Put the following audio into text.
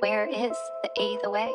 Where is the eighth way?